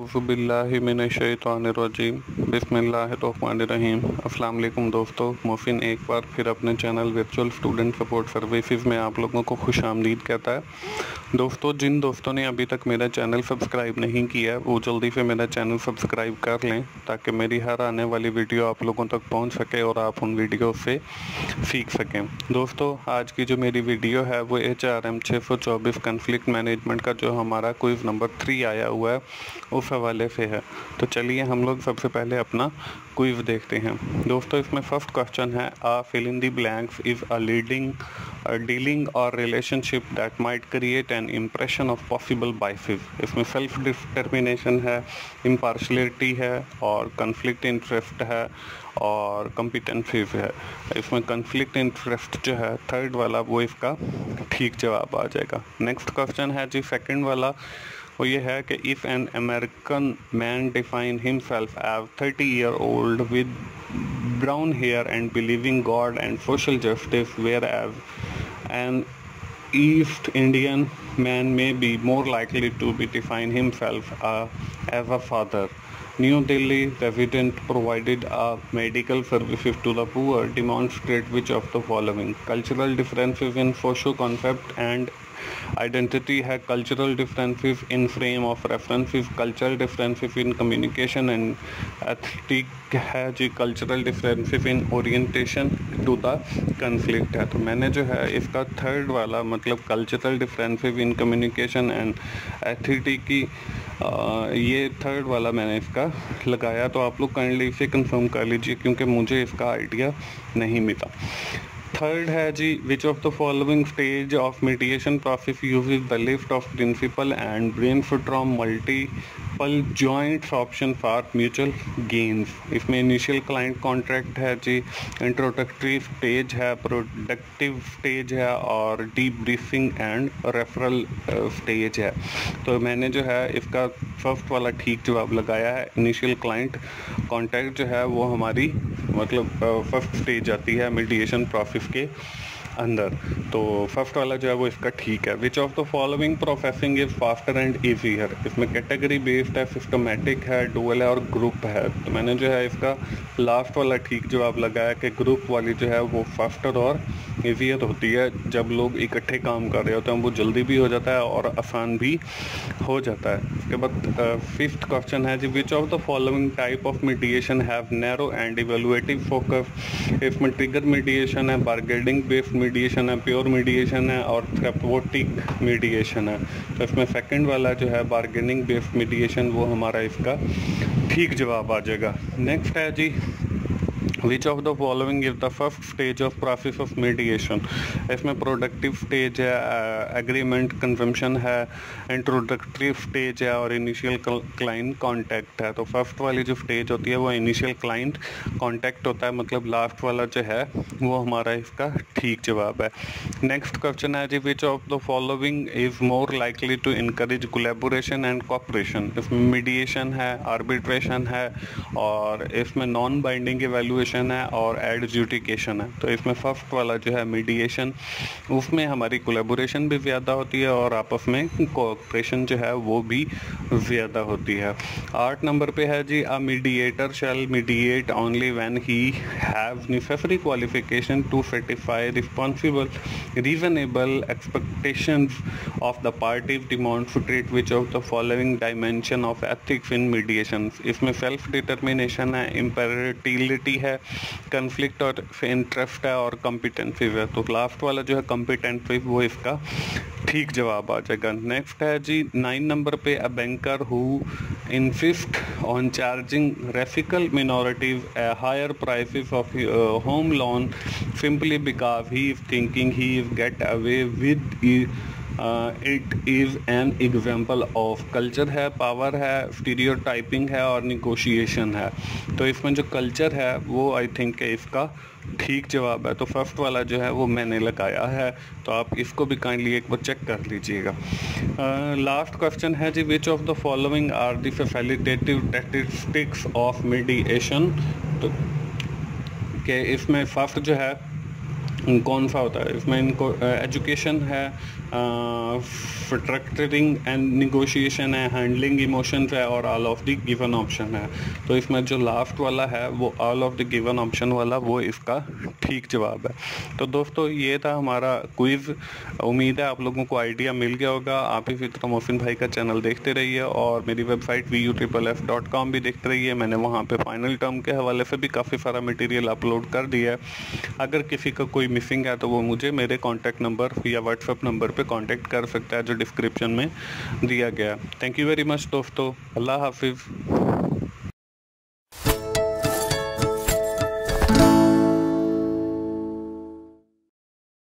बिल्लामिनशैतरजीम बिसमीम अल्लाम दोस्तों मोफिन एक बार फिर अपने channel virtual student support services में आप लोगों को खुश आमदीद कहता है। दोस्तों, जिन दोस्तों ने अभी तक मेरा चैनल सब्सक्राइब नहीं किया वो जल्दी से मेरा चैनल सब्सक्राइब कर लें, ताकि मेरी हर आने वाली वीडियो आप लोगों तक पहुँच सके और आप उन वीडियो से सीख सकें। दोस्तों, आज की जो मेरी वीडियो है, वो एच आर एम छः सौ चौबीस कन्फ्लिक्ट मैनेजमेंट का जो हमारा क्विज़ नंबर थ्री आया हुआ है, उस हवाले से है। तो चलिए हम लोग सबसे पहले अपना क्विज देखते हैं। दोस्तों, इसमें फ़र्स्ट क्वेश्चन है, a fill in the blanks is a leading dealing और relationship that might create an impression of possible biases इसमें सेल्फ डिटर्मिनेशन है इम्पार्शलिटी है और कन्फ्लिक्ट इंटरेस्ट है और कम्पिटेंसीज है। इसमें कन्फ्लिक्ट इंटरेस्ट जो है थर्ड वाला, वो इसका ठीक जवाब आ जाएगा। नेक्स्ट क्वेश्चन है जी सेकंड वाला वो ये है कि if an American man define himself as thirty year old with brown hair and believing God and social justice whereas an East Indian man may be more likely to be define himself as a father New Delhi resident provided a medical services to the poor demonstrate which of the following cultural differences in social concept and identity है cultural differences in frame of references cultural differences in communication and ethic है जी cultural differences in orientation to the conflict है। तो मैंने जो है इसका third वाला मतलब cultural differences in communication and athletic की आ, ये थर्ड वाला मैंने इसका लगाया। तो आप लोग काइंडली इसे कंफर्म कर लीजिए क्योंकि मुझे इसका आइडिया नहीं मिला। थर्ड है जी which of the following stage of mediation process use the lift of principle and brain from multiple joint option for mutual gains इसमें इनिशियल क्लाइंट कॉन्ट्रैक्ट है जी इंट्रोडक्टरी स्टेज है प्रोडक्टिव स्टेज है, और deep briefing and referral stage है। तो मैंने जो है इसका फ़र्स्ट वाला ठीक जवाब लगाया है। इनिशियल क्लाइंट कॉन्टैक्ट जो है वो हमारी मतलब फ़र्स्ट स्टेज आती है मीडिएशन प्रोसेस के। अंदर। तो फ़र्स्ट वाला जो है वो इसका ठीक है। Which of the following processing is faster and easier इसमें कैटेगरी बेस्ड है सिस्टमेटिक है डुअल है और ग्रुप है। तो मैंने जो है इसका लास्ट वाला ठीक जवाब लगाया कि ग्रुप वाली जो है वो फास्टर और ईजियर होती है। जब लोग इकट्ठे काम कर रहे होते हैं, वो जल्दी भी हो जाता है और आसान भी हो जाता है। उसके बाद फिफ्थ क्वेश्चन है जी which of the following type of mediation have narrow and evaluative focus इसमें ट्रिगर मीडिएशन है बार्गेनिंग बेस्ड मीडिएशन है प्योर मीडिएशन है और थ्रेपोटिक मीडिएशन है। तो इसमें सेकंड वाला जो है बार्गेनिंग बेस्ड मीडिएशन वो हमारा इसका ठीक जवाब आ जाएगा। नेक्स्ट है जी which of the following is the first stage of process of mediation इसमें प्रोडक्टिव स्टेज है एग्रीमेंट कन्जम्पशन है इंट्रोडक्टिव स्टेज है और इनिशियल क्लाइंट कॉन्टैक्ट है। तो फ़र्स्ट वाली जो स्टेज होती है, वो इनिशियल क्लाइंट कॉन्टैक्ट होता है मतलब लास्ट वाला जो है, वो हमारा इसका ठीक जवाब है। नेक्स्ट क्वेश्चन है जी which of the following is more likely to encourage collaboration and cooperation इसमें मीडिएशन है आर्बिट्रेशन है, और इसमें नॉन बाइंडिंग इवेल्युएशन एजुकेशन है और एडजुडिकेशन है। तो इसमें फ़र्स्ट वाला जो है मीडिएशन उसमें हमारी कोलेबोरेशन भी ज़्यादा होती है और आपस में कोऑपरेशन जो है वो भी ज़्यादा होती है। आठ नंबर पे है जी a mediator shall mediate only when he have necessary qualification to satisfy responsible reasonable expectation of the party demonstrate which of the following dimension of ethics in mediation इसमें सेल्फ डिटर्मिनेशन है impartiality है conflict और interest है और competency है। तो last वाला जो है कॉम्पिटेंसी वो इसका ठीक जवाब आ जाएगा। नेक्स्ट है जी नाइन नंबर पे a banker who insist on charging racial minorities a higher prices of home loan simply because he is thinking he is get away with it is an example of culture है power है stereo है और negotiation है। तो इसमें जो culture है, वो आई थिंक इसका ठीक जवाब है। तो फ़र्स्ट वाला जो है, वो मैंने लगाया है। तो आप इसको भी काइंडली एक बार चेक कर लीजिएगा। लास्ट क्वेश्चन है जी which of the following are the facilitative statistics of mediation तो के इसमें फ़र्स्ट जो है, कौन सा होता है? इसमें इनको एजुकेशन है स्ट्रक्चरिंग एंड निगोशिएशन है हैंडलिंग इमोशंस है और all of the given option है। तो इसमें जो लास्ट वाला है, वो all of the given option वाला, वो इसका ठीक जवाब है। तो दोस्तों, ये था हमारा क्विज़ उम्मीद है आप लोगों को आइडिया मिल गया होगा। आप इसी तरह मोहसिन भाई का चैनल देखते रहिए और मेरी website V U triple F dot com भी देखते रहिए। मैंने वहाँ पर फाइनल टर्म के हवाले से भी काफ़ी सारा मटेरियल अपलोड कर दिया है। अगर किसी का कोई मिसिंग है तो वो मुझे मेरे कॉन्टैक्ट नंबर या व्हाट्सएप नंबर पर कॉन्टैक्ट कर सकता है, जो डिस्क्रिप्शन में दिया गया। थैंक यू वेरी मच दोस्तों। अल्लाह हाफिज़।